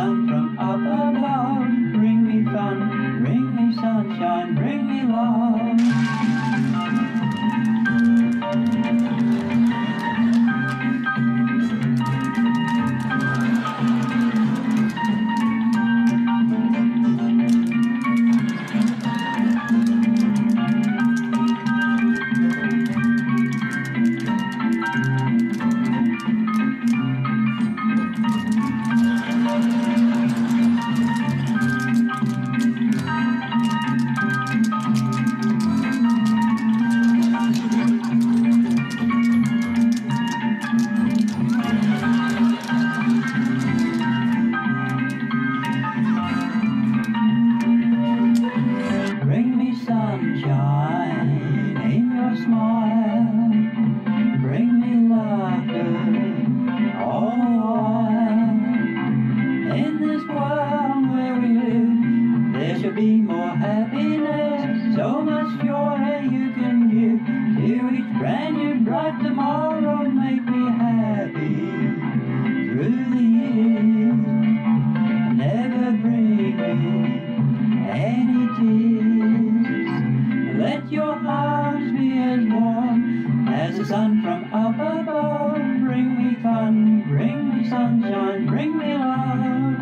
sun from up above. Bring me fun, bring me sunshine. Sunshine in your smile. Bring me laughter all the while. In this world where we live, there should be more happiness. So much joy you can give to each brand new bright tomorrow. Make me happy through the years. Never bring me any. Let your arms be as warm as the sun from up above. Bring me fun, bring me sunshine, bring me love.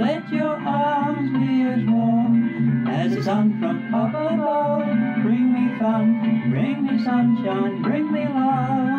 Let your arms be as warm as the sun from up above. Bring me fun, bring me sunshine, bring me love.